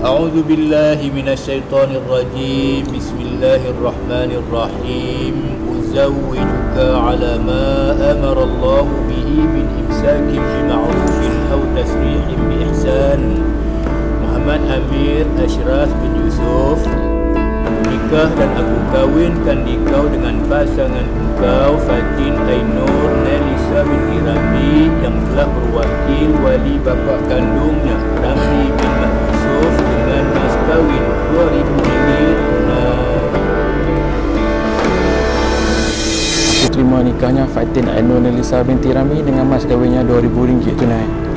أعوذ بالله من الشيطان الرجيم بسم الله الرحمن الرحيم أزوجك على ما أمر الله به من إمساك بمعروف أو تسريح بإحسان Muhammad Amir Ashraf bin Yusuf Menikah dan aku kawinkan dikau dengan pasangan engkau Fatin Ainur Nelisa binti Ramli Yang telah berwakil wali bapa kandungnya terima nikahnya Fatin Ainur Nelisa binti Rami dengan mas kahwinnya RM2,000 tunai.